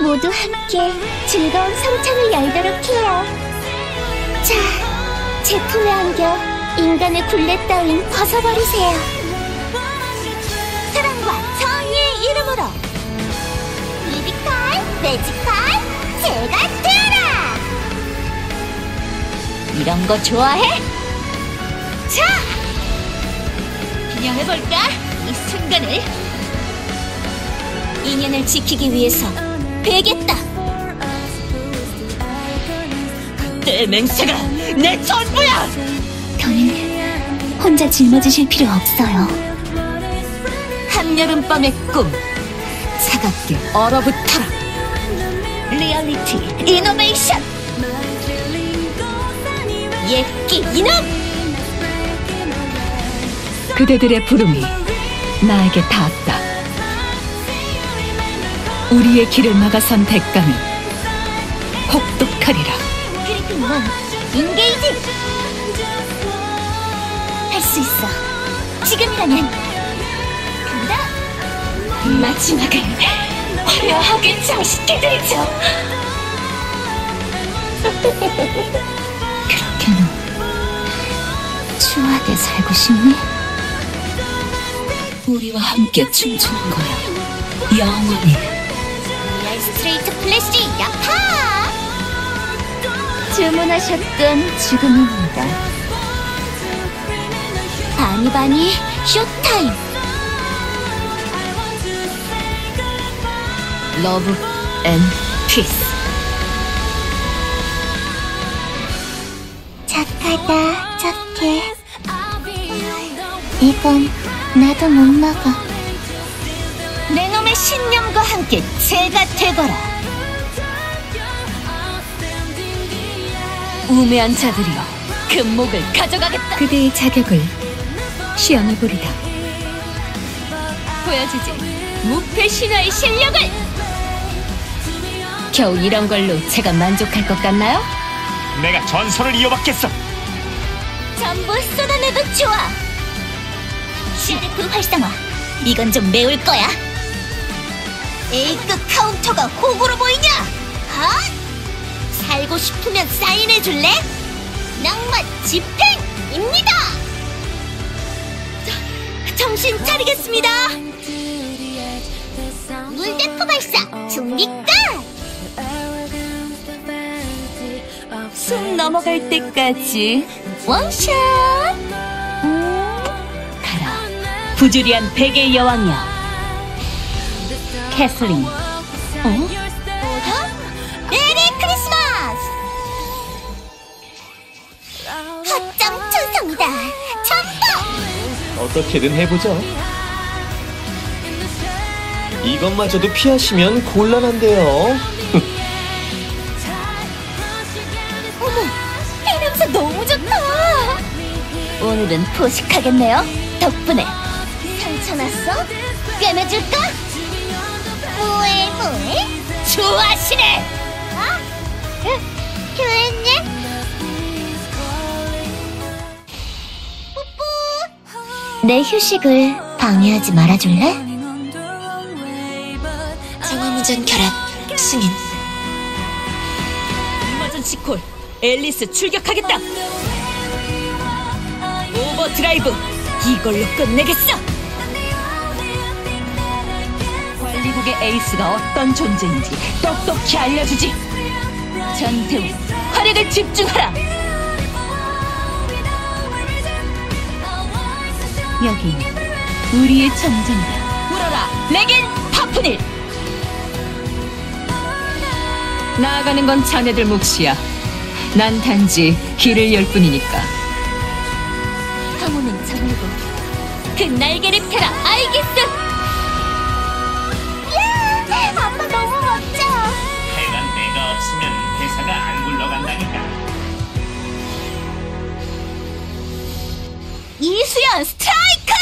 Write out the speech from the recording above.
모두 함께 즐거운 성창을 열도록 해요. 자, 제품에 안겨 인간의 굴레 따윈 벗어버리세요. 사랑과 정의의 이름으로 미비칼, 매지칼, 제가 되라! 이런 거 좋아해? 자! 기념해볼까? 이 순간을 인연을 지키기 위해서 베겠다. 내 맹세가 내 전부야! 더는 혼자 짊어지실 필요 없어요. 한여름 밤의 꿈. 차갑게 얼어붙어라. 리얼리티 이노베이션. 예끼 이놈! 그대들의 부름이 나에게 닿았다 우리의 길을 막아선 대가는 혹독하리라. 그리핀 원 인게이지! 할 수 있어. 지금이라면 간다! 마지막을 화려하게 장식해드리죠. 그렇게는 추하게 살고 싶니? 우리와 함께 춤추는 거야. 영원히 스트레이트 플래시 야파 주문하셨던 지금입니다. 바니바니 쇼타임. 러브 and peace. 착하다 착해. 이건 나도 못 먹어 네 놈의 신념과 함께 재가 되거라. 우매한 자들이여 금목을 가져가겠다. 그대의 자격을 시험해보리다 보여주지. 무패 신화의 실력을! 겨우 이런 걸로 제가 만족할 것 같나요? 내가 전설을 이어받겠어. 전부 쏟아내도 좋아. 쉴드프 활성화 이건 좀 매울 거야 A급 카운터가 호구로 보이냐? 핫 살고 싶으면 사인해줄래? 낭만 집행입니다! 자, 정신 차리겠습니다! 물대포 발사 준비 끝 숨 넘어갈 때까지. 원샷! 가라. 부조리한 백의 여왕이여 캐슬린 어? Merry Christmas 헛점 천사입니다 전복 어떻게든 해보죠. 이것마저도 피하시면 곤란한데요. 어머 이 냄새 너무 좋다 오늘은 포식하겠네요 덕분에 상처 났어? 꿰매줄까? 뭐해 뭐해? 좋아하시네. 어? 응, 교했네 뽀뽀. 내 휴식을 방해하지 말아줄래? 상하무전 결합 승인. 이머전시 콜 앨리스 출격하겠다. 오버드라이브 이걸로 끝내겠어 관리국의 에이스가 어떤 존재인지 똑똑히 알려주지. 전태우 화력을 집중하라. 여긴 우리의 전장이다. 물어라. 레겐 파프닐 나아가는 건 자네들 몫이야. 난 단지 길을 열 뿐이니까. 황혼은 저물고 그 날개를 펴라. 알겠어 イーシアンストライク